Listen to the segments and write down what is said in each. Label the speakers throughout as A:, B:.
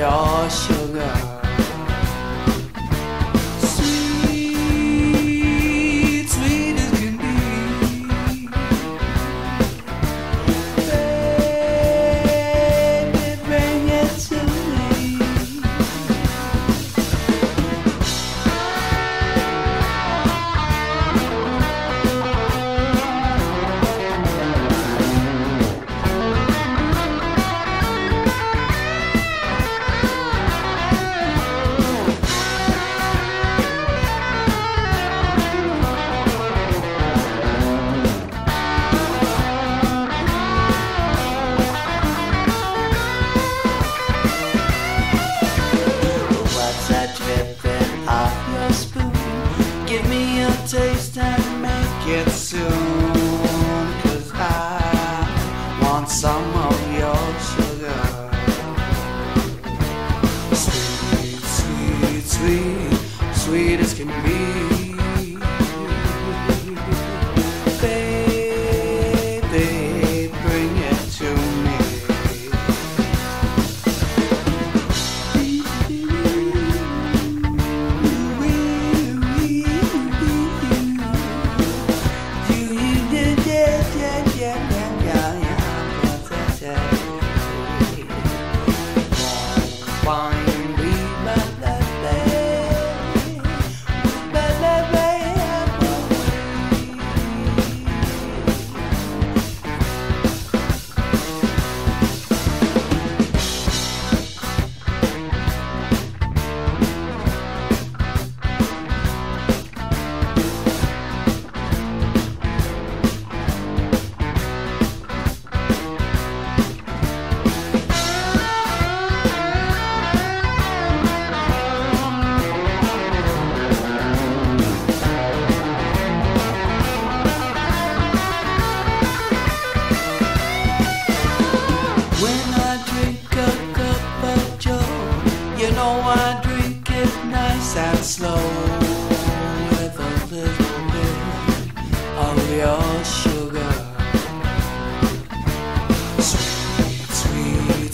A: 要心 me.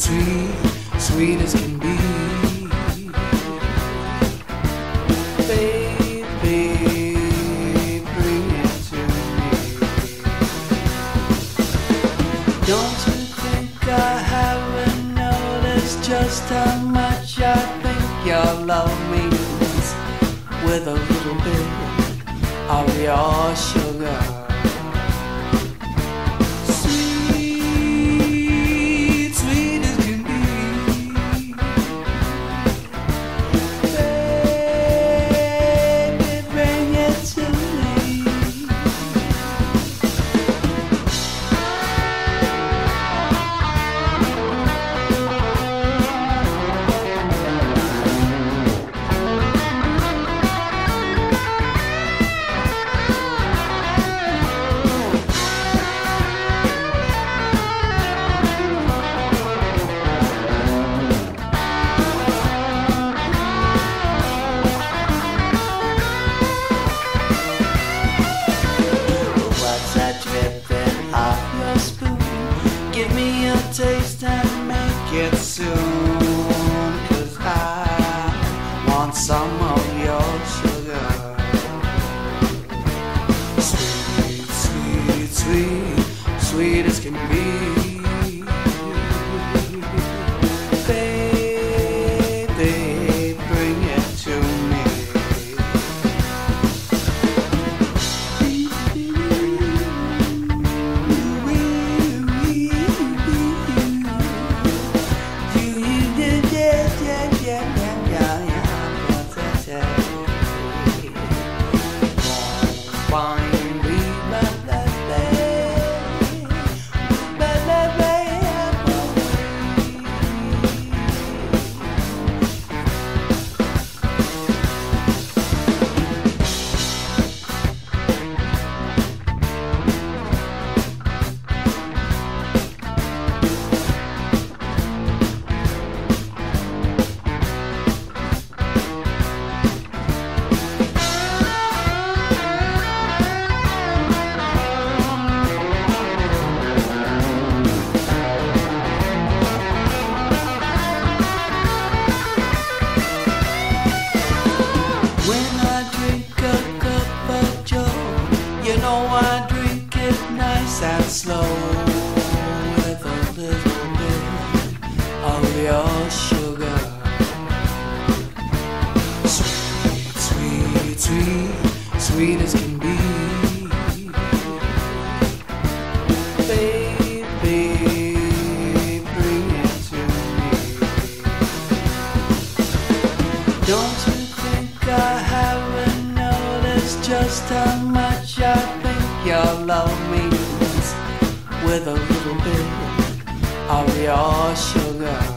A: sweet, sweet as can some of your sugar. Sweet, sweet, sweet, sweet as can be. You know I drink it nice and slow with a little bit of your sugar. Sweet, sweet, sweet, sweet as can be. Baby, bring it to me. Don't you think I haven't noticed just how love means with a little bit of your sugar?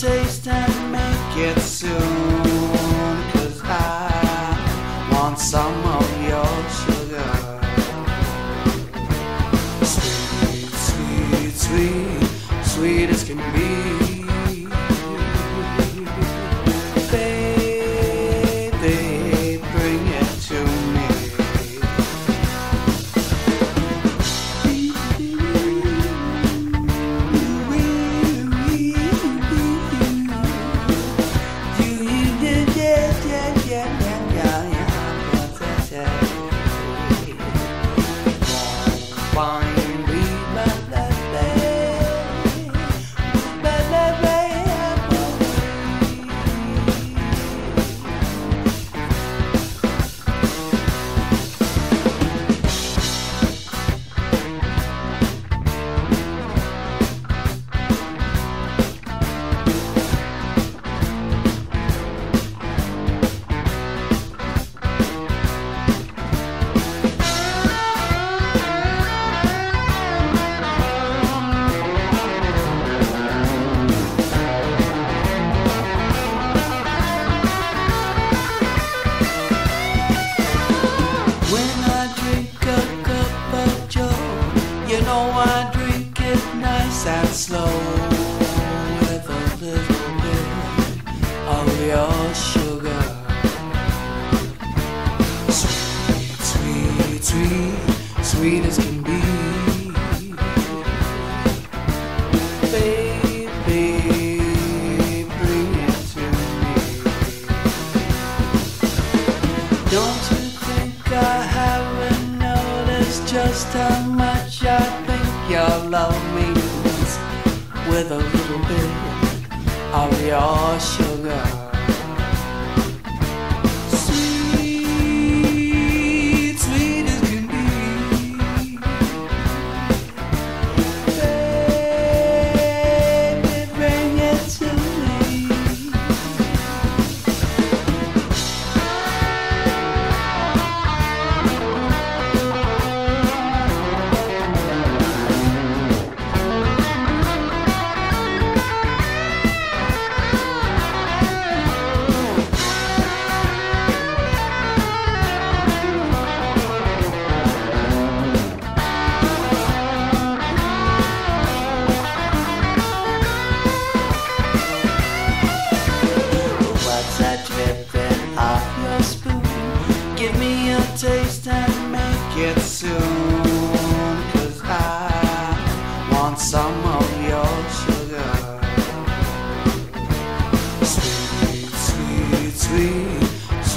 A: Taste and make it just how much I think your love means with a little bit of your sugar?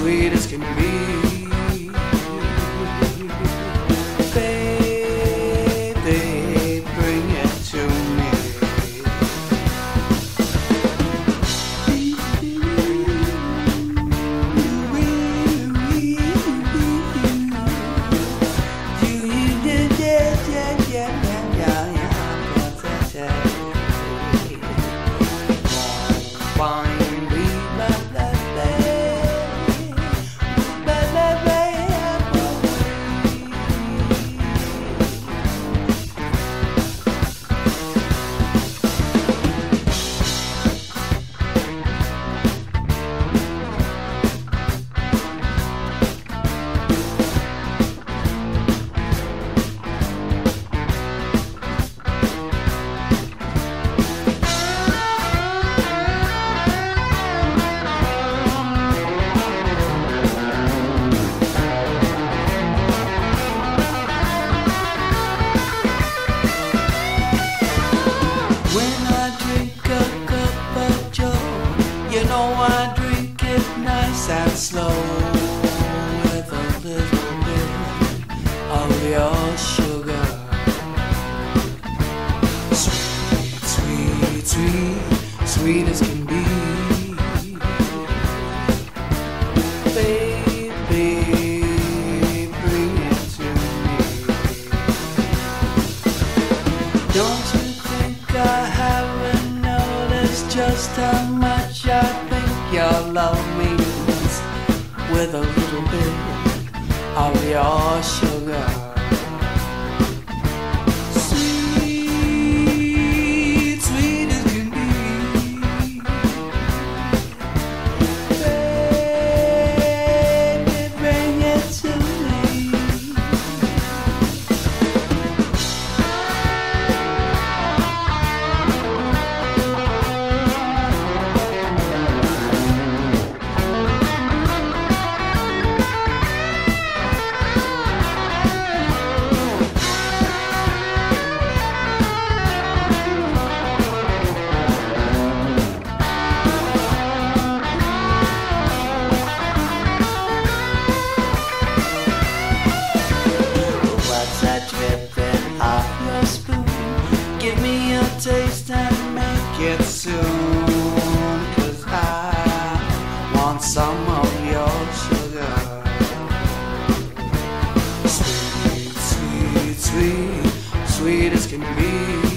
A: Sweet, as can be. Baby, bring it to me. Wine, your sugar. Sweet, sweet, sweet, sweet as can be. Baby, bring it to me. Don't you think I haven't noticed just how much I think your love means with a little bit of your sugar? It I want some of your sugar. Sweet, sweet, sweet, sweet as can be.